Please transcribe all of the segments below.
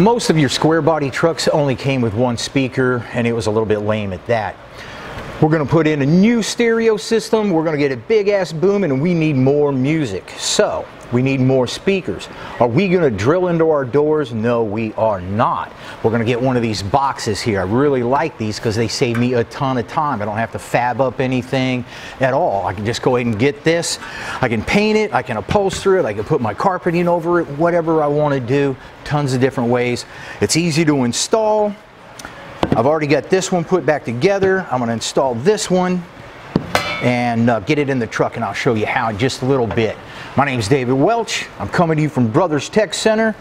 Most of your square body trucks only came with one speaker and it was a little bit lame at that. We're going to put in a new stereo system, we're going to get a big ass boom and we need more music. So, we need more speakers. Are we going to drill into our doors? No, we are not. We're going to get one of these boxes here. I really like these because they save me a ton of time. I don't have to fab up anything at all. I can just go ahead and get this. I can paint it, I can upholster it, I can put my carpeting over it, whatever I want to do. Tons of different ways. It's easy to install. I've already got this one put back together. I'm going to install this one and uh, get it in the truck and I'll show you how in just a little bit. My name is David Welch. I'm coming to you from Brothers Tech Center.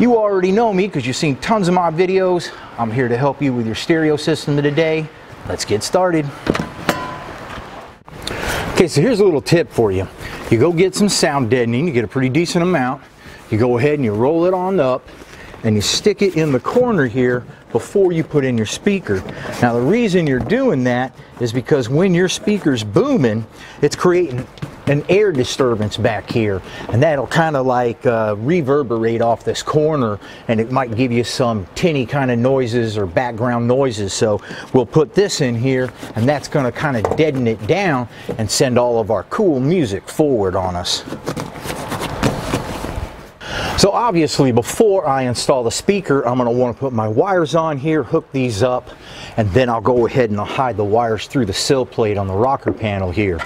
You already know me because you've seen tons of my videos. I'm here to help you with your stereo system today. Let's get started. Okay, so here's a little tip for you. You go get some sound deadening, you get a pretty decent amount. You go ahead and you roll it on up and you stick it in the corner here before you put in your speaker. Now the reason you're doing that is because when your speaker's booming, it's creating an air disturbance back here and that'll kind of like uh, reverberate off this corner and it might give you some tinny kind of noises or background noises so we'll put this in here and that's going to kind of deaden it down and send all of our cool music forward on us. So obviously before I install the speaker, I'm going to want to put my wires on here, hook these up, and then I'll go ahead and I'll hide the wires through the sill plate on the rocker panel here.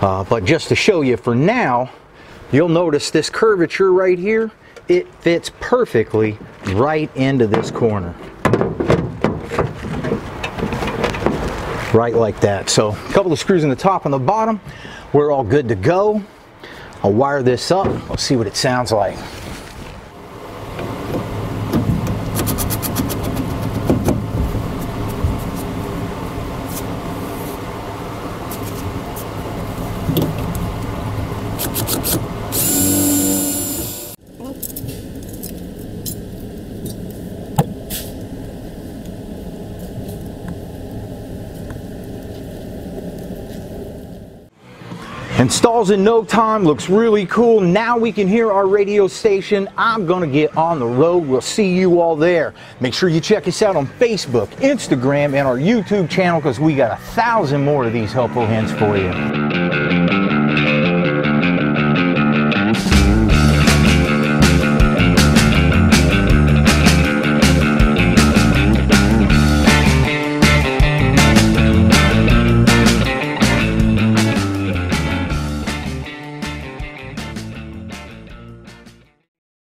Uh, but just to show you for now, you'll notice this curvature right here, it fits perfectly right into this corner. Right like that. So a couple of screws in the top and the bottom, we're all good to go. I'll wire this up, we'll see what it sounds like. Installs in no time, looks really cool. Now we can hear our radio station. I'm gonna get on the road. We'll see you all there. Make sure you check us out on Facebook, Instagram, and our YouTube channel because we got a thousand more of these helpful hints for you.